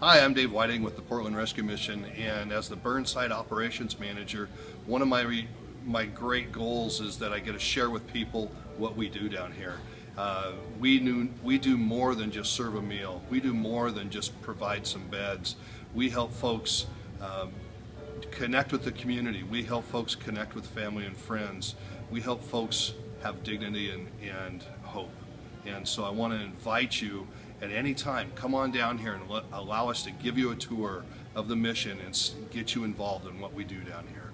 Hi, I'm Dave Whiting with the Portland Rescue Mission, and as the Burnside Operations Manager, one of my my great goals is that I get to share with people what we do down here. Uh, we, do, we do more than just serve a meal. We do more than just provide some beds. We help folks um, connect with the community. We help folks connect with family and friends. We help folks have dignity and, and hope. And so I want to invite you at any time, come on down here and allow us to give you a tour of the mission and get you involved in what we do down here.